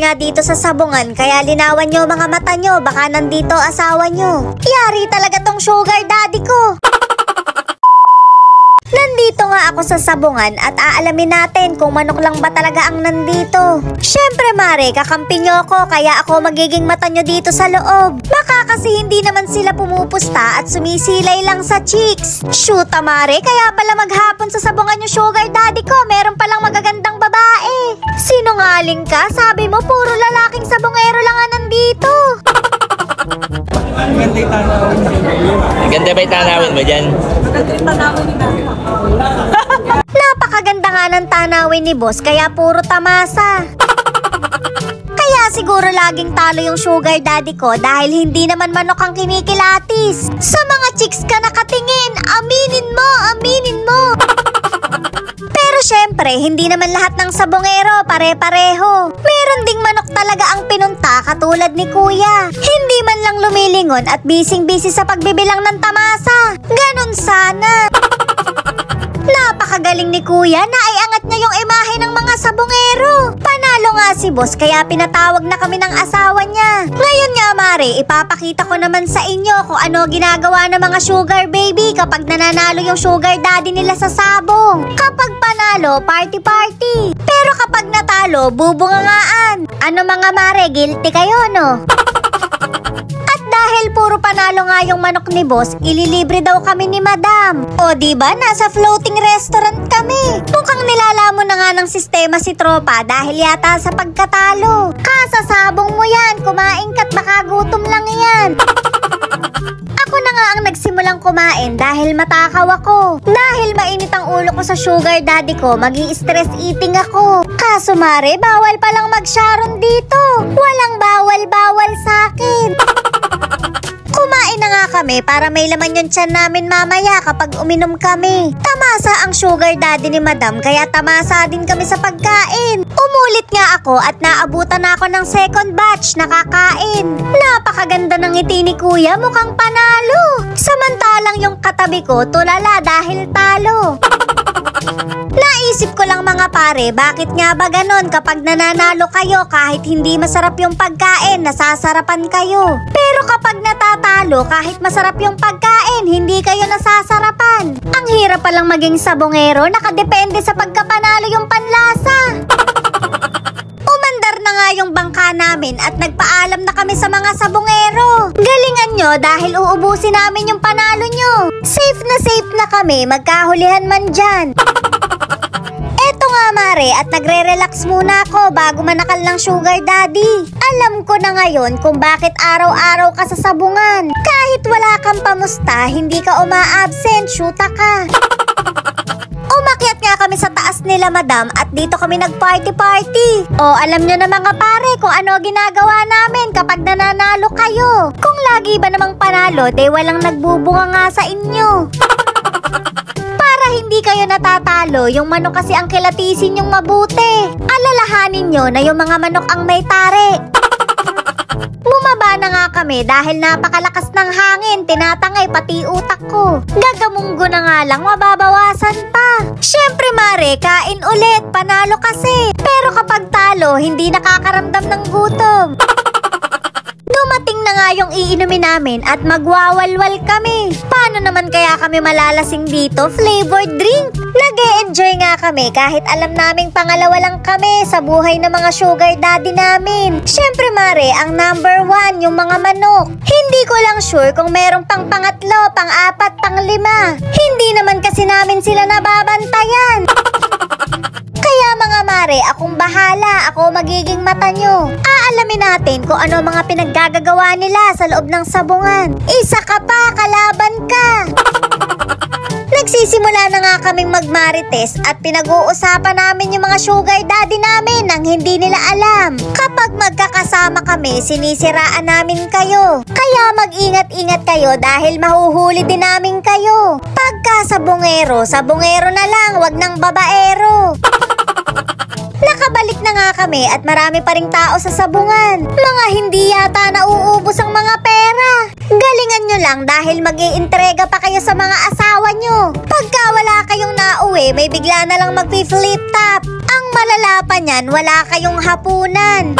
nga dito sa sabungan, kaya linawan nyo mga mata nyo, baka nandito asawa nyo. Yari talaga tong sugar daddy ko. Nandito nga ako sa sabungan at aalamin natin kung manok lang ba talaga ang nandito. Syempre mare, kakampi nyo ako kaya ako magiging mata nyo dito sa loob. Baka kasi hindi naman sila pumupusta at sumisilay lang sa cheeks. Shoot mare, kaya pala maghapon sa sabungan yung sugar daddy ko, meron. Sinungaling ka? Sabi mo puro lalaking sabungero lang nga nandito. Ganda yung tanawin. Ganda ba yung tanawin mo dyan? Ganda yung tanawin ni. Napakaganda nga ng tanawin ni boss kaya puro tamasa. Kaya siguro laging talo yung sugar daddy ko dahil hindi naman manok ang kinikilatis. Sa mga chicks ka nakatingin, aminin mo, aminin syempre, hindi naman lahat ng sabongero pare-pareho. Meron ding manok talaga ang pinunta katulad ni kuya. Hindi man lang lumilingon at bising-busy sa pagbibilang ng tamasa. Ganon sana. Napakagaling ni kuya na iangat niya yung imahe ng mga sabongero. Panalo nga si boss kaya pinatawag na kami ng asawa niya. Ngayon nga mare, ipapakita ko naman sa inyo kung ano ginagawa ng mga sugar baby kapag nananalo yung sugar daddy nila sa sabong. Kapag panalo, party party. Pero kapag natalo, bubungangaan. Ano mga mare, guilty kayo no? Dahil puro panalo nga yung manok ni boss, ililibre daw kami ni madam. O ba nasa floating restaurant kami. Mukhang nilalamon nga ng sistema si tropa dahil yata sa pagkatalo. Kasasabong mo yan, kumain ka't baka gutom lang yan. Ako na nga ang nagsimulang kumain dahil matakaw ako. Dahil mainit ang ulo ko sa sugar daddy ko, magi stress eating ako. Kaso mare, bawal palang mag-sharon dito. Kami para may laman yung tiyan namin mamaya kapag uminom kami. Tamasa ang sugar daddy ni madam kaya tamasa din kami sa pagkain. Umulit nga ako at naabutan na ako ng second batch na kakain. Napakaganda ng ngiti ni kuya mukhang panalo. Samantalang yung katabi ko tulala dahil talo. Naisip ko lang mga pare, bakit nga ba ganon kapag nananalo kayo kahit hindi masarap yung pagkain, nasasarapan kayo. Pero kapag natatalo, kahit masarap yung pagkain, hindi kayo nasasarapan. Ang hirap palang maging sabongero, nakadepende sa pagkapanalo yung panlasa. Umandar na nga yung bangka namin at nagpaalam na kami sa mga sabongero. Galingan nyo dahil uubusin namin yung panalo nyo. Safe na safe na kami, magkahulihan man dyan. Eto nga mare at nagre-relax muna ako bago manakal ng sugar daddy. Alam ko na ngayon kung bakit araw-araw ka sa sabungan. Kahit wala kang pamusta, hindi ka uma-absent, shoota ka. Sa taas nila madam at dito kami nag-party-party. O alam nyo na mga pare kung ano ginagawa namin kapag nananalo kayo. Kung lagi ba namang panalo, de walang nagbubunga nga sa inyo. Para hindi kayo natatalo, yung manok kasi ang kilatisin yung mabuti. Alalahanin nyo na yung mga manok ang may tare. Bumaba na nga kami dahil napakalakas ng hangin, tinatangay pati utak ko. Gagamunggo na nga lang, mababawasan pa. Syempre mare, kain ulit, panalo kasi. Pero kapag talo, hindi nakakaramdam ng gutom. Dumating na nga yung iinumin namin at magwawalwal kami. Paano naman kaya kami malalasing dito? Flavored drink. Enjoy nga kami kahit alam naming pangalawa lang kami sa buhay ng mga sugar daddy namin. Syempre mare, ang number one yung mga manok. Hindi ko lang sure kung merong pang pangatlo, pang apat, pang lima. Hindi naman kasi namin sila nababantayan. Kaya mga mare, akong bahala, ako magiging mata nyo. Aalamin natin kung ano mga pinaggagagawa nila sa loob ng sabungan. Isa ka pa, kalaban ka! Nagsisimula na nga kaming magmarites at pinag-uusapan namin yung mga sugar daddy namin nang hindi nila alam. Kapag magkakasama kami, sinisiraan namin kayo. Kaya mag-ingat-ingat kayo dahil mahuhuli din namin kayo. Pagka sabungero, sabungero na lang, wag ng babaero. Nakabalik na nga kami at marami pa ring tao sa sabungan. Mga hindi yata nauubos ang mga pera. Galingan nyo lang dahil mag iintrega pa kayo sa mga asawa nyo. Pagka wala kayong nauwi, may bigla na lang magpi-flip top. Ang malala pa niyan, wala kayong hapunan.